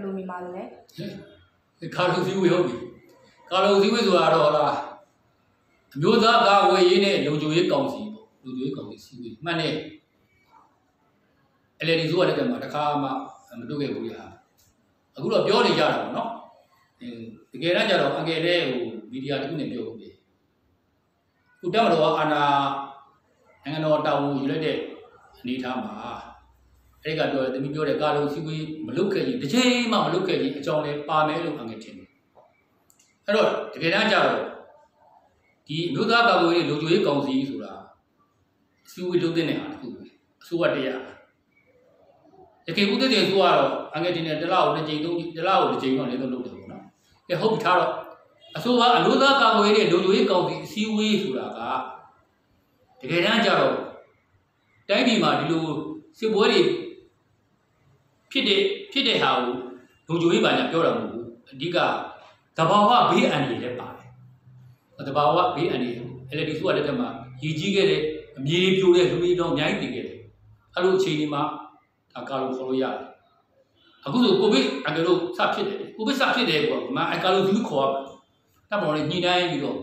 ခြင်းပေါ့အန်ကယ်ဘလူးမီမာလည်းကာလုံစည်းဝေးဟုတ်ပြီကာလုံစည်းဝေးဆိုတာတော့လားအမျိုးသားကာဝေးရေးနဲ့လုံခြုံရေးကောင်စီပေါ့လုံခြုံရေးကောင်စီစည်းဝေးမှန်တယ် LED ဆိုရတဲ့ကမှာတစ်ခါမှမတွေ့ခဲ့ဘူးရအခုတော့ပြောနေကြတာပေါ့နော်အဲတကယ်တော့ကြတော့အငယ်လေးဟိုမီဒီယာတစ်ခုနဲ့ပြောလို့ပြီခုတက်မတော်အာနာနိုင်ငံတော်တာဝန်ယူလိုက်တဲ့အနေအထားမှာ အဲ့ဒီကပြောတယ်တမီးပြောတယ်ကာလုံစည်းဝေးမလုပ်ခဲ့ရင်တစ်ချိန်မှမလုပ်ခဲ့ရင်အကြောင်းလဲပါမယ်လို့အငယ်ထင်တယ်အဲ့တော့တကယ်တမ်းကျတော့ဒီအမျိုးသားကာကွယ်ရေးလူကြွေးကောင်စီဆိုတာစည်းဝေးလုပ်တဲ့နေရာတစ်ခုပဲအစိုးရတရားတကယ်ဦးတဲ့တဲ့ဆိုကတော့အငယ်တင်တဲ့တလားကိုတစ်ချိန်သုံးတလားကိုတစ်ချိန်တော့လည်းတော့လုပ်တယ်ပေါ့နော်။အဲဟုတ်ပြီထားတော့အစိုးရအလို့သားကာကွယ်ရေးလူလူရေးကောင်စီအစည်းအဝေးဆိုတာကတကယ်တမ်းကျတော့တိုင်းပြည်မှာဒီလိုစစ်ပွဲတွေ ဖြစ်တဲ့ဖြစ်တဲ့ဟာကိုလူလူရေးပါညာပြောတာမဟုတ်ဘူး။အဓိကသဘာဝဘေးအန္တရာယ်လည်းပါတယ်။သဘာဝဘေးအန္တရာယ် LED ဆိုတဲ့တက်မှာရည်ကြီးခဲ့တဲ့အမြေပြိုတဲ့လူတွေတော့အများကြီးတည်ခဲ့တယ်။အဲ့လိုအခြေအနေမှာဒါကာလို့ခေါ်လို့ရတယ်အခုဆိုကိုဗစ်အကယ်လို့စဖြစ်တယ်ကိုဗစ်စဖြစ်တယ်ကွာမအကာလို့သူခေါ်ရမှာတပ်ပေါ်လေးညှိနှိုင်းပြီးတော့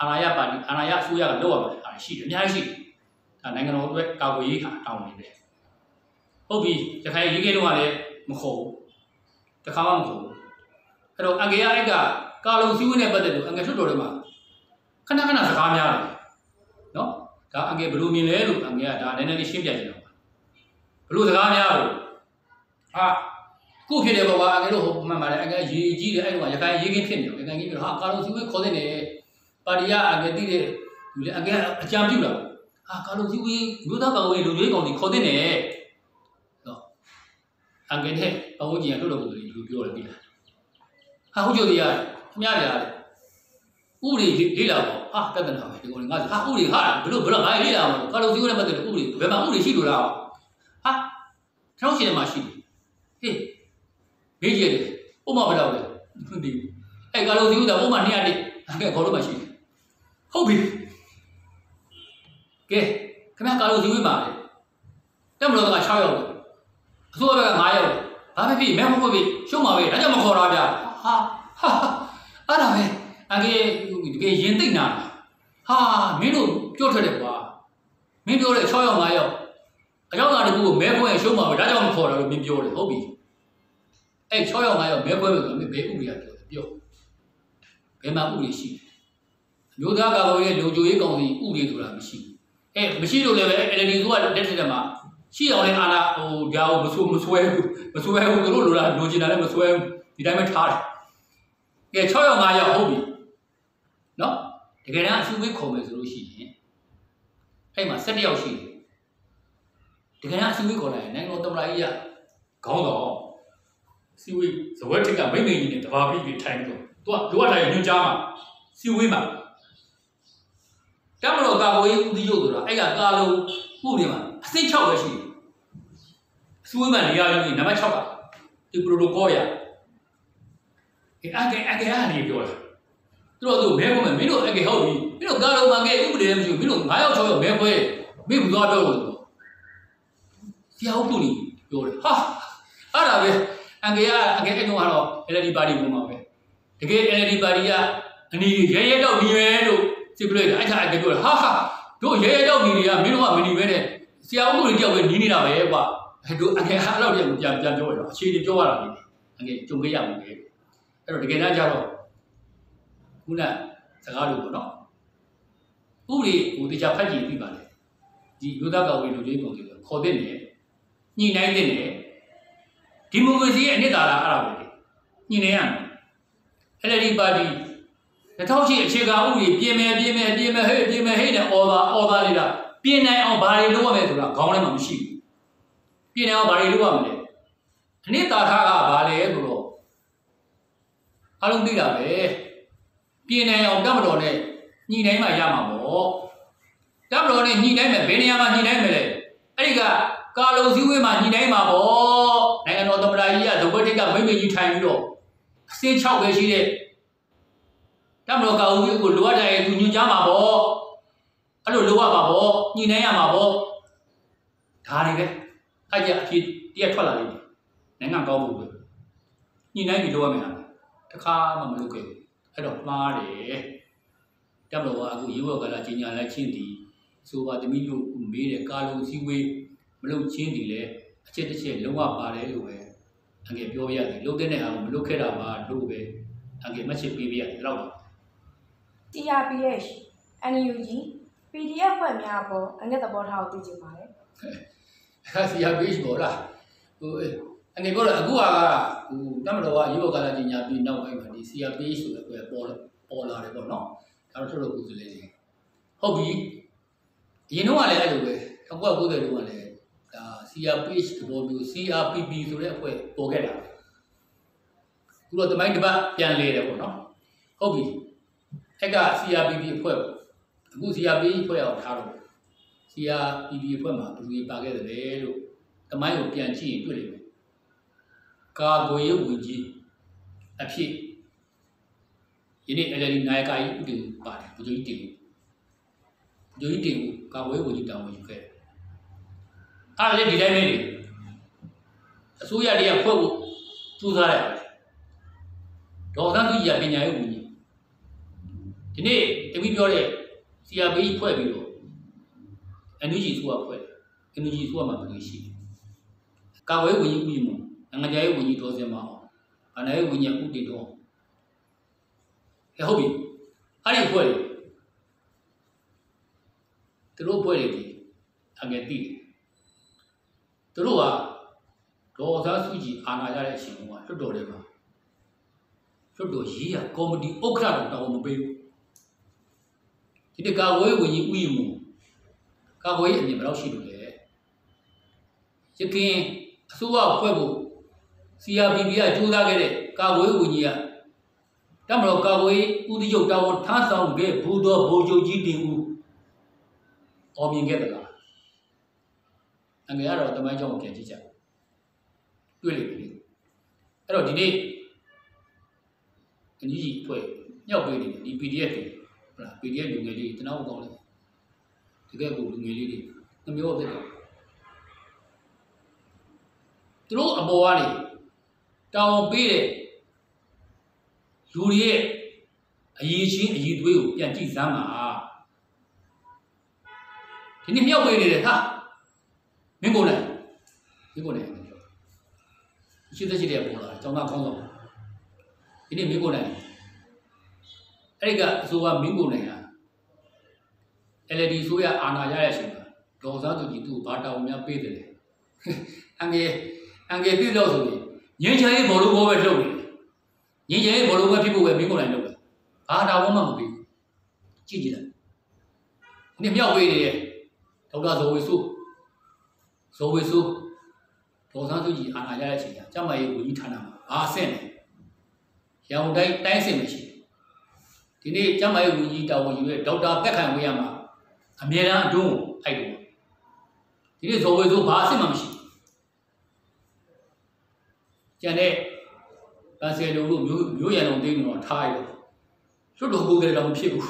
အာဏာရပါတီအာဏာရအစိုးရကလုပ်ရမှာအားရှိတယ်အများကြီးရှိဒါနိုင်ငံတော်အတွက်ကာကွယ်ရေးဟာတောင်းနေတယ် ဟုတ်ပြီတခါရေးခဲ့တော့လည်းမခေါ်ဘူးတခါမှမခေါ်ဘူးအဲ့တော့အငယ်ရအဲ့ကကာလုံစည်းဝေးနဲ့ပတ်သက်လို့အငယ်ထွတ်တော်တွေမှာခဏခဏစကားများတယ်နော်ဒါအငယ်ဘယ်လိုမြင်လဲလို့အငယ်ကဒါနည်းနည်းလေးရှင်းပြချင်တော့ဘလို့စကားများလို့ဟာခုဖြစ်တယ်ပေါ့ကွာအငယ်တို့ဟိုမှန်ပါတယ်အငယ်ရေကြီးတယ်အဲ့တော့ရခိုင်ရေကင်းဖြစ်နေတယ်ရခိုင်ကြီးပြီးတော့ဟာကာလုံစီဝေးခေါ်တဲ့နေပါတီကအငယ်တိတဲ့လူလေအငယ်အကြံပြုလာဟာကာလုံစီဝေးလူသားကောင်ဝေးလူတွေကောင်ဒီခေါ်တဲ့နေတော့ အငယ်နဲ့ပဝန်းကျင်ကထုတ်လို့ကိုလူပြောတယ်ပြီလားဟာဟုတ်ကြရခင်ဗျားရတယ်ဥပဒေလေးလာပေါ့ဟာတတ်တယ်နော်ဒီကောင်ငါဟာဥပဒေဟာဘလို့ဘလို့ငါလေးလာမှာကာလုံစီဝေးနဲ့ပတ်သက်လို့ဥပဒေဘယ်မှာဥပဒေရှိလို့လားဟာကျွန်တော်ရှင်မှာရှိတယ်ဟေးမေးကြည့်တယ်ဥပမာဘယ်လောက်လဲမသိဘူးအဲ့ကာလိုစီဦးတာဥပမာ200တိအဲ့ခေါ်လို့မှရှိတယ်ဟုတ်ပြီကဲခင်ဗျာကာလိုစီဦးမှာလေတက်မလို့က6ရောက်တယ် အစိုးရဘက်က9ရောက်တယ်ဘာဖြစ်ဖြစ်မဲမဟုတ်ဖြစ်ရှုံးပါပဲဒါကြောင့်မခေါ်တာဗျာဟာဟာအဲ့ဒါပဲအကေတကယ်ရင်သိမ့်နာဟာမင်းတို့ပြောထွက်တယ်ကွာမင်းပြောတဲ့6ရောက်9ရောက်အကြောင်းသားတကူကိုမဲခွဲရှုံးပါပဲဒါကြောင့်မခေါ်တာလို့မင်းပြောတယ်ဟုတ်ပြီအဲ့6ရောက်9ရောက်မဲခွဲလို့ဆိုမင်းဘယ်ဥပဒေကပြောတယ်ပြောဘယ်မှာဥပဒေရှိလဲအမျိုးသားကာကွယ်ရေးလုံခြုံရေးကောင်စီဥပဒေဆိုတာမရှိဘူးအဲမရှိလို့လည်းပဲ LD ကလက်ထက်ထဲမှာ ရှိအောင်လည်းအာနာဟိုဒါကိုမဆိုးမဆွဲဘူးမဆွဲဘူးသူတို့လိုလားလိုချင်တာလည်းမဆွဲဘူးဒီတိုင်းပဲထားတယ်ကဲ6ရောက်9ရောက်ဟုတ်ပြီနော်တကယ်တမ်းအစုဝေးခုံမယ်ဆိုလို့ရှိရင်အဲ့မှာ7ရောက်ရှိတယ်တကယ်အစည်းအဝေးခေါ်လိုက်ရင်နိုင်ငံတော်သမ္မတကြီးကခေါင်းဆောင်စီဝေးဇဝဲထက်ကမိမ့်မိန်ကြီးနဲ့တဘာပိတွေထိုင်ပြီးတော့သူကလိုအပ်တိုင်းညွှန်ကြားမှာစီဝေးမှာတမတော်ကာကွယ်ရေးဦးစီးချုပ်ဆိုတာအဲ့ကကာလုံ ဥပဒေမှာအစိတ်6ပဲရှိတယ်အစည်းအဝေးမှာနေရာယူနံပါတ်6ကဒီပရိုတိုကောရအဲအကေအကေအားနေပြောတာသူတို့သူမဲခွန်းမယ်မင်းတို့အကေဟုတ်ပြီမင်းတို့ကာလုံမှာကဲဥပဒေလည်းမရှိဘူးမင်းတို့9ရောက်6ရောက်မဲခွဲမင်းဘူးသွားပြောလို့ဆရာဦးပူနီပြောတယ်ဟာအဲ့ဒါပဲအငယ်ကအငယ်အဲ့တော့ကတော့ LED ပါတီပုံမှာပဲတကယ် LED ပါတီကအနီရဲရဲတော့မြင်ရဲလို့စစ်ပလိုက်တယ်အဲ့ဒါအငယ်ပြောတယ်ဟာဟာ တို့ရဲရဲတော့မြင်တွေကမင်းတို့ကမနေပဲနဲ့ဆရာဦးပူနီတယောက်ပဲနီးနေတာပဲကွာအဲ့တို့အငယ်အဲ့လောက်တည်းပြန်ပြန်ပြောရတော့အခြေအနေပြောရတာလေအငယ်ကြုံခဲ့ရမှာလေအဲ့တော့တကယ်တမ်းကျတော့ခုနစကားလို့ပေါ့နော်ဥပဒေကိုတရားဖတ်ကြည့်ပြီးပါလေဒီလူသားကောင်ဝေလူလေးပုံစံခေါ်တဲ့နေညှိနှိုင်းတဲ့နေဒီမိုကရေစီရဲ့အနှစ်သာရအဲ့ဒါပဲညှိနှိုင်းရမယ် LD ပါတီ 2008အခြေခံဥပဒေပြင်မယ်ပြင်မယ်ပြင်မယ်ဟဲ့ပြင်မယ်ဟဲ့နဲ့အော်ပါအော်ပါလေးလားပြင်နိုင်အောင်ဘာတွေလုပ်ရမလဲဆိုတာခေါင်းထဲမှာမရှိဘူးပြင်နိုင်အောင်ဘာတွေလုပ်ရမလဲအနှစ်သာရကဘာလဲဆိုတော့အားလုံးသိတာပဲပြင်နိုင်အောင်တတ်မတော်နဲ့ညှိနှိုင်းမှရမှာပေါ့တတ်မတော်နဲ့ညှိနှိုင်းမယ်ဘယ်နေရာမှာညှိနှိုင်းမလဲအဲ့ဒီကကာလုံစည်းဝေးမှာညှိနှိုင်းမှာပေါ့နိုင်ငံတော်သမ္မတကြီးကဒုဘတိကမိမ့်မိန်ကြီးထိုင်ပြီးတော့အစင်း6ပဲရှိတဲ့ တမတော်ကာဦးကြီးကိုလိုအပ်တယ်သူညွှန်ကြားမှာပေါ့အဲ့လိုလိုအပ်ပါပေါ့ညှိနှိုင်းရမှာပေါ့ဒါတွေပဲအဲ့ကြအဖြစ်တရက်ထွက်လာလိမ့်မယ်နိုင်ငံကောင်းဖို့ပဲညှိနှိုင်းပြီးလုပ်ရမယ်ဟာတစ်ခါမှမလုပ်ခဲ့ဘူးအဲ့တော့မှားတယ်တပ်မတော်ကအခုရေဝက်ကလာကြီးညာလိုက်ချင်းတီဆိုပါသမီးတို့မေးတယ်ကာလုံစည်းဝေးမလုပ်ချင်းတီလဲအချက်တစ်ချက်လုံးဝပါတယ်လို့ပဲအငယ်ပြောပြရတယ်လုပ်တဲ့နေအောင်မလုပ်ခဲ့တာပါလို့ပဲအငယ်မှတ်ချက်ပေးပြရတယ်တော့ TRPH NUG PDF ဖွဲ့များအပေါ်အငက်သဘောထားကိုသိချင်ပါတယ်ဟာစီယာဘေးပေါ်လားဟိုအငယ်ပြောတော့အခုကဟိုတမတော်ကရေဘောကလာကြီးညာပြီးနောက်ပိုင်းမှာဒီစီယာဘေးဆိုတဲ့ပွဲပေါ်ပေါ်လာတယ်ပေါ့နော်ဒါတော့ထုတ်လို့ကိုယ်စလေးလေးဟုတ်ပြီအရင်တော့ကလည်းအဲ့လိုပဲ1990တုန်းကလည်းဒါ CRPH တဘောမျိုး CRPP ဆိုတဲ့အဖွဲ့ပေါ်ခဲ့တာပဲခုတော့တမိုင်းတစ်ပတ်ပြန်လေတယ်ပေါ့နော်ဟုတ်ပြီ အဲ့က CRPP အဖွဲ့ပေါ့အခု CRPH အဖွဲ့အောင်ထားတော့ CRPP အဖွဲ့မှာဘယ်လိုပါခဲ့တယ်လဲလို့တမိုင်းကိုပြန်ကြည့်ရင်တွေ့လိမ့်မယ်ကာကွယ်ရေးဝန်ကြီးအဖြစ်ယနေ့ LLD နိုင်ကာကြီးဥတင်ပါတယ်ဘုရားကြီးတင်ဘုရားကြီးတင်ကိုကာကွယ်ရေးဝန်ကြီးတောင်းဝင်ယူခဲ့တယ်အားလည်းဒီတိုင်းပဲနေအစိုးရတွေကဖွဲ့ဖို့ကြိုးစားရတယ်ဒေါ်သန်းသူကြီးကပညာရေးဝန်ကြီး ဒီနေ့တမိပြောတဲ့ CRP ဖွဲ့ပြီးတော့ NUG ဆိုတာဖွဲ့တယ် NUG ဆိုတာမှာဘယ်လိုရှိလဲကာဝေးဝန်ကြီးဦးမနိုင်ငံခြားရေးဝန်ကြီးဒေါ်စင်မအောင်ဗဏ္ဍာရေးဝန်ကြီးဦးတင်တော်ဟဲ့ဟုတ်ပြီအဲ့ဒီဖွဲ့တယ်သူတို့ဖွဲ့တယ်ဒီအငယ်တိတယ်သူတို့ကဒေါ်သားစုကြည်အာဏာရတဲ့အချိန်ကလွတ်တော်တယ်မှာလွတ်တော်ရေးရကော်မတီဥက္ကဋ္ဌတော်မပေးဘူး ဒီတကာဝေးဝန်ကြီးဦးမကာကွယ်ရေးအမြင်ဘယ်လောက်ရှိလို့လဲရခင်အစိုးရဖွဲ့ဖို့ CRPP ကကြိုးစားခဲ့တဲ့ကာကွယ်ရေးဝန်ကြီးကတမတော်ကာကွယ်ရေးဦးတီးချုပ်တာဝန်ထမ်းဆောင်ခဲ့ဘူတော်ဗိုလ်ချုပ်ကြီးတင်ဦးအောင်မြင်ခဲ့သလားအငယ်ကတော့တမိုင်းကြောင့်ပြန်ကြည့်ကြတွေ့လိမ့်မယ်အဲ့တော့ဒီနေ့အကြီးကြီးဖွဲ့မြောက်ပေးနေတယ်ဒီ PDF တွေ ဟုတ်လား PDF လူငယ်လေးတနာကောင်းလေးတကယ်ကိုလူငယ်လေးတွေနှမျိုးဖြစ်တယ်သူတို့အပေါ်ကနေတောင်းပေးတဲ့လူတွေရဲ့အရေးချင်းအရေးသွေးကိုပြန်ကြည့်စမ်းပါဒီနေ့မြောက်ပေးနေတယ်ဟာမင်းကိုယ်လည်းမင်းကိုယ်လည်းရှိတဲ့ရှိတဲ့ပေါ်လာတယ်ကျောင်းသားကောင်းဆောင်ဒီနေ့မင်းကိုယ်လည်း အဲ့ဒီကအဆိုကမင်းကိုယ်လည်းဟာ LED ဆိုရအာဏာရတဲ့အချိန်မှာဒေါ်စားသူကြီးသူ့ဘာတာဝန်များပေးတယ်လဲအငယ်အငယ်ပြည့်လို့ဆိုရင်ငင်းချရေးဘောလုံးဘောပဲလုပ်နေတယ်ငင်းချရေးဘောလုံးပဲဖြစ်ဖို့ပဲမင်းကိုယ်တိုင်လုပ်တယ်ဘာတာဝန်မှမပေးဘူးကြည့်ကြည့်လိုက်ဒီမြောက်ဝေးနေတဲ့ဒေါက်တာဇော်ဝေစုဇော်ဝေစုဒေါ်စားသူကြီးအာဏာရတဲ့အချိန်ကကျမရေးဝန်ကြီးဌာနမှာဘာအဆင့်လဲရောင်တိုင်းတိုင်းအဆင့်မရှိ ဒီနေ့ကျမရေးဝန်ကြီးတာဝန်ယူတဲ့ဒေါက်တာတက်ခိုင်ဝေးရမှာအမြဲတမ်းအတွင်းကိုအဲ့တော့ဒီနေ့ဇော်ဝေဆိုဘာအစ်မှမရှိကျန်တဲ့ဗန်ဆယ်လိုလို့မျိုးမျိုးရံအောင်တင်းတော့ထားရတော့လွတ်တော်ကိုယ်ကတော့မဖြစ်ဘူး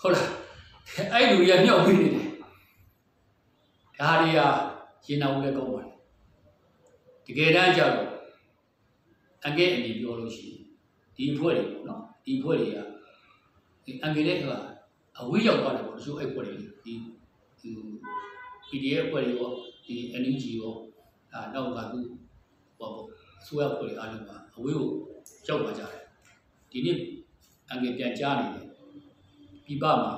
ဟုတ်လားအဲ့လူတွေကမြောက်ပြီးနေတယ်ဒါတွေကရင်နာဦးလည်းကောင်းပါတယ်တကယ်တမ်းကျတော့အငဲ့အနေပြောလို့ရှိရင်ဒီအဖွဲ့တွေပေါ့နော်ဒီအဖွဲ့တွေက အငဲ့တဲ့ကအဝေးရောက်သွားတယ်ပေါ့တချို့အဲ့ဖွဲ့တွေဒီဒီ PDF ဖွဲ့တွေရောဒီ NUG ရောအာနောက်ကသူဟောပေါ့အစိုးရဖွဲ့တွေအားလုံးကအဝေးကိုရောက်သွားကြတယ်ဒီနေ့အငယ်ပြန်ကြားနေတယ်ပြပမှာ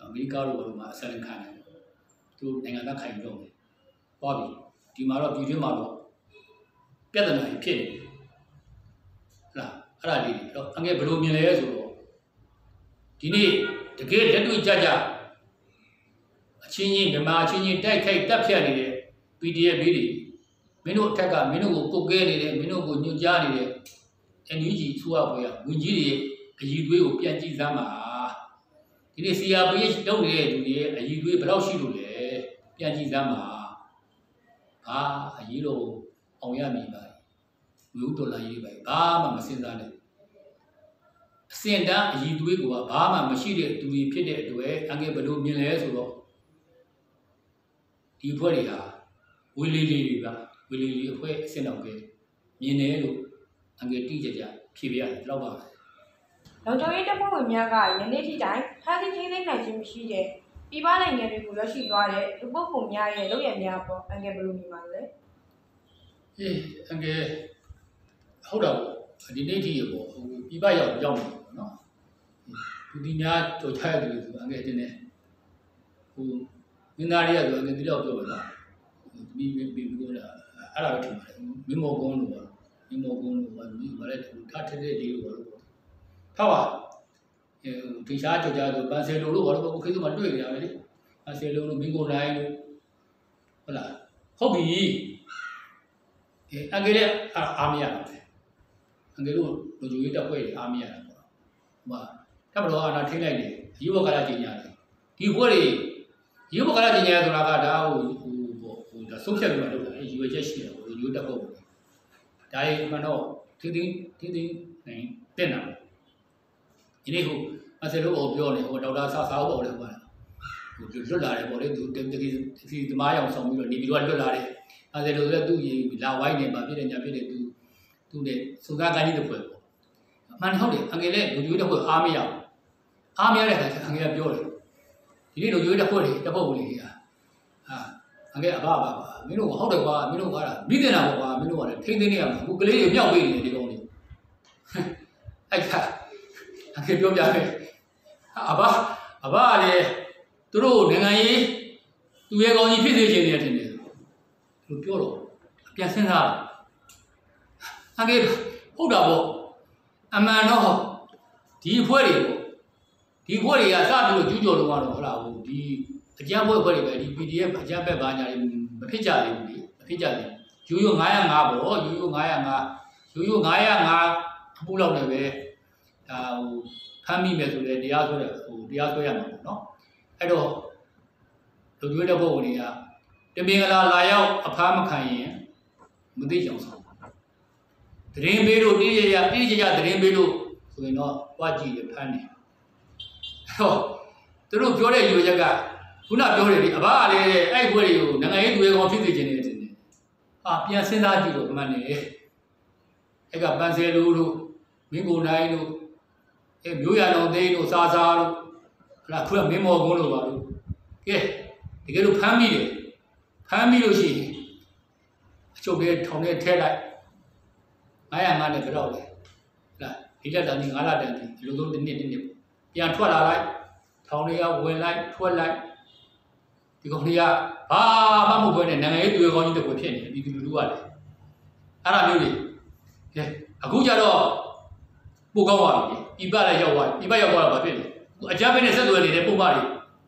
အမေရိကတို့ဘာလို့မှအဆက်လက်ခံတယ်သူနိုင်ငံသားခိုင်တော့တယ်ဟောပြီဒီမှာတော့ပြည်တွင်းမှာတော့ပြဿနာကြီးဖြစ်နေတယ်ဟုတ်လားအဲ့ဒါလေးတော့အငယ်ဘယ်လိုမြင်လဲဆိုတော့ ဒီနေ့တကယ်လက်တွေ့ကြကြအချင်းချင်းမြမအချင်းချင်းတိုက်ခိုက်တပ်ဖြတ်နေတဲ့ PDF လေးတွေမင်းတို့အထက်ကမင်းတို့ကိုပုတ်ကဲနေတယ်မင်းတို့ကိုညွှန်ကြားနေတယ် NUG သူ့အပေါ်ရဝင်ကြီးတွေရဲ့အည်သွေးကိုပြန်ကြည့်စမ်းပါဒီနေ့ CRPH တုံးနေတဲ့လူတွေရဲ့အည်သွေးဘယ်လောက်ရှိလို့လဲပြန်ကြည့်စမ်းပါဘာအရေးတော့အောင်ရမည်ပါဝီဥဒေါ်လာရေးပါဘာမှမစင်စားနဲ့ အစင်တန်းအည်သွေးကဘာမှမရှိတဲ့သူတွေဖြစ်တဲ့အတွက်အငယ်ဘယ်လိုမြင်လဲဆိုတော့ဒီဖွဲ့တွေဟာဝဝေလီလီတွေကဝေလီလီအဖွဲ့အစင်တော်ကမြင်တယ်လို့အငယ်တိကြကြဖြေပြရတယ်ဒီတော့ပါလုံခြုံရေးတပ်ဖွဲ့ဝင်များကယနေ့ထိတိုင်ဖမ်းဆီးထိန်းသိမ်းနိုင်ခြင်းမရှိတဲ့ပြည်ပနိုင်ငံတွေကိုရောက်ရှိသွားတဲ့လူပုဂ္ဂိုလ်များရဲ့လုပ်ရများပေါ်အငယ်ဘယ်လိုမြင်ပါလဲအေးအငယ်ဟုတ်တော့ ဒီနေ့ထိရပေါ့ဟိုပြပရောက်ရောက်နေပေါ့နော်ဒီဒီများကြော်ချရတယ်လို့ဆိုအငယ်တင်နေဟိုမင်းသားတွေကဆိုအငယ်ဒီတော့ပြောပါလားဒီမင်းပြီးပြောတာအဲ့ဒါပဲထင်ပါတယ်မင်းမောကုန်းလို့ပါမင်းမောကုန်းလို့ပါမင်းဘာလဲထားထက်တဲ့လေးလို့ပါလို့ထားပါအဲဒီရှားကြော်ကြဆိုပန်ဆယ်လိုလို့ဘာလို့ကိုခေတ်ကမှတွေ့ကြရမယ်လေပန်ဆယ်လိုလို့မင်းကိုနိုင်လို့ဟုတ်လားဟုတ်ပြီအဲအင်္ဂလိပ်အားအားမရတော့တယ် အင်္ဂလိပ်လိုလူကြီးရေးတက်ဖွဲ့တွေအားမရတာပေါ့ဟိုမှာတပ်မတော်အာဏာထိလိုက်တယ်ရေဘကလာကြီးညာတယ်ဒီဘွဲတွေရေဘကလာကြီးညာဆိုတာကဒါဟိုဟိုဟိုဒါဆုံးဖြတ်ပြီးမှလုပ်တာအဲရွေချက်ရှိတယ်ဟိုလူကြီးတက်ဖို့ဒါရေမှတော့တင်းတင်းတင်းတင်းနိုင်တက်တာဒီနေ့ဟိုအစလို့ပြောနေဟိုဒေါက်တာဆာဆာဟုတ်ပါလေကွာဟိုလွတ်လာတယ်ပေါ့လေသူတကယ်ဒီသမားရောင်ဆောင်ပြီးတော့နေပြီးတော့လွတ်လာတယ်အဲဒါလို့လည်းသူ့ရင်လာဝိုင်းနေပါဖြစ်တယ်ညာဖြစ်တယ်သူ သူနဲ့စုကားကိုင်းတဲ့ဖွဲ့ပေါ့အမှန်ဟုတ်တယ်အငယ်လည်းလူကြီးတဲ့ဖွဲ့အားမရဘူးအားမရတဲ့အခါကျအငယ်ကပြောတယ်ဒီနေ့လူကြီးတဲ့ဖွဲ့တွေတပုတ်ဝင်လေးဟာဟာအငယ်အဘအဘပါမင်းတို့ဟုတ်တယ်ကွာမင်းတို့ကမိတင်တာပေါ့ကွာမင်းတို့ကလည်းထိမ့်သိနေရမှာအခုကလေးတွေမြောက်ပေးနေတယ်ဒီကောင်လေးအဲ့ကအငယ်ပြောပြတယ်အဘအဘကလည်းသူတို့နိုင်ငံရေးသူရဲ့ကောင်းကြီးဖြစ်စေချင်တယ်ထင်တယ်လို့ပြောတော့ပြန်စဉ်းစား အငယ်ဟုတ်တာပေါ့အမှန်တော့ဒီအဖွဲ့တွေပေါ့ဒီအဖွဲ့တွေကစပြီးတော့ကျူးကျော်တော့ကတော့ဟုတ်လားဟိုဒီအကြမ်းဖွဲ့အဖွဲ့တွေပဲဒီ PDF အကြမ်းဖက်ဘာညာတွေမဖြစ်ကြသေးဘူးလေမဖြစ်ကြသေးဘူးရိုးရိုး905ပေါ့ရိုးရိုး905ရိုးရိုး905အမှုလောက်နဲ့ပဲဒါဟိုဖမ်းမိမယ်ဆိုလည်းတရားဆွဲရဟိုတရားဆွဲရမှာပေါ့နော်အဲ့တော့လူတွေတဲ့ပုံတွေကတမင်္ဂလာလာရောက်အဖားမခံရင်မသိကြအောင်ဆောင် တရင်ပေးလို့တိရရတိရရတရင်ပေးလို့ဆိုရင်တော့တွားကြည့်ရဖမ်းတယ်အဲ့တော့သူတို့ပြောတဲ့ယူချက်ကခုနပြောတယ်ဒီအဘကလည်းအဲ့ဘွဲတွေကိုနိုင်ငံရေးသူရဲကောင်ဖြစ်စေခြင်းနေတယ်ဟာပြန်စဉ်းစားကြည့်လို့မှန်တယ်အဲ့ကပန်ဆယ်လူတို့မင်းကိုနိုင်တို့အဲမျိုးရတော်သိန်းတို့စာစာတို့ဟလာခုကမင်းမော်ကုန်းတို့ပါလို့ကဲတကယ်လို့ဖမ်းမိတယ်ဖမ်းပြီးလို့ရှိရင်အချုပ်ထဲထောင်ထဲထဲလိုက် 905နဲ့ကြောက်တယ်လားဒီလက်တန်းကြီး9လတန်းကြီးဒီလိုသုံးတစ်နှစ်တစ်နှစ်ပြန်ထွက်လာလိုက်ထောင်တွေကဝင်လိုက်ထွက်လိုက်ဒီကောင်တွေကဘာမှမဟုတ်ဘဲနဲ့နိုင်ငံရေးသူရဲကောင်းကြီးတစ်ခုဖြစ်နေတယ်ဒီလူလူကလည်းအဲ့ဒါမျိုးတွေကဲအခုကျတော့ပိုကောင်းသွားပြီပြပလည်းရောက်သွားပြီပြပရောက်သွားတော့ဘာဖြစ်လဲအကြမ်းဖက်နဲ့ဆက်သွယ်နေတဲ့ပုံမှန်တွေ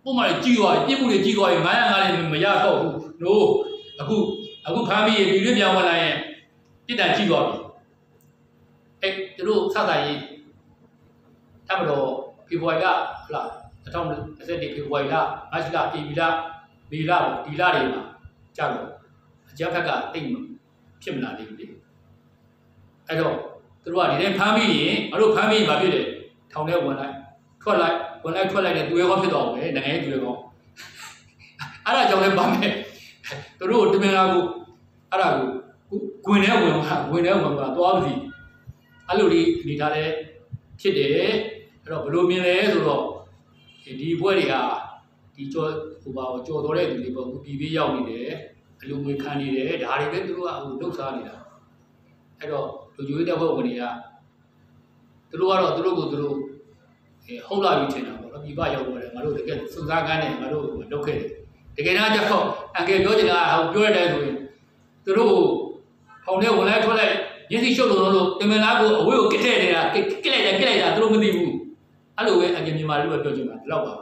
ပုံမှန်တွေကြီးသွားပြီပြစ်မှုတွေကြီးသွားပြီ905နဲ့မရတော့ဘူး no အခုအခုဖမ်းပြီးပြည်တွင်းပြောင်းဝင်လာရင်ပြစ်ဒဏ်ကြီးသွားပြီအဲ့ သူတို့စတာရေးတမတော်ဖေဖော်ဝါရီလဟလာ2020ဖေဖော်ဝါရီလမတ်လဧပြီလမေလပေါ့ဒီလတွေမှာကြာတော့အကြမ်းဖက်ကတိတ်မဖြစ်မလာသေးဘူးလေအဲ့တော့သူတို့ကဒီတိုင်းဖမ်းပြီးရင်မတို့ဖမ်းပြီးရင်မဖြစ်တယ်ထောင်ထဲဝင်လိုက်ထွက်လိုက်ဝင်လိုက်ထွက်လိုက်နဲ့သူရဲကောင်းဖြစ်သွားအောင်ပဲနိုင်ငံရေးသူရဲကောင်းအဲ့ဒါကြောင့်လည်းပါမယ်သူတို့တမင်လာကိုအဲ့ဒါကိုဝင်နေဝင်မှာဝင်နေဝင်မှာသွားပြီ အဲ့လိုဒီအနေထားလဲဖြစ်တယ်အဲ့တော့ဘယ်လိုမြင်လဲဆိုတော့ဒီဘွဲတွေကဒီကြောဟိုပါကြော်တော်တဲ့သူတွေပေါ့ပြည်ပေးရောက်နေတယ်အလူငွေခံနေတယ်ဒါတွေပဲသူတို့ကဟိုလှုပ်ရှားနေတာအဲ့တော့လူကြီးတဲ့ဘွဲဝင်တွေကသူတို့ကတော့သူတို့ကိုသူတို့ဟုတ်လာပြီထင်တာပေါ့နော်ပြည်ပရောက်တော့တယ်ငါတို့တကယ်စုံစမ်းကန်းနဲ့ငါတို့လုပ်ခဲ့တယ်တကယ်တော့ကျတော့အကယ်ပြောချင်တာဟောပြောရတဲ့ဆိုရင်သူတို့ဖောင်ထဲဝင်လိုက်ထွက်လိုက် မျက်စိရှုပ်လို့လို့တင်မလားကိုအဝေးကိုကစ်တဲ့နေတာကစ်လိုက်တာကစ်လိုက်တာသူတို့မသိဘူးအဲ့လိုပဲအကယ်မြန်မာလူပဲပြောချင်တာဒီလောက်ပါ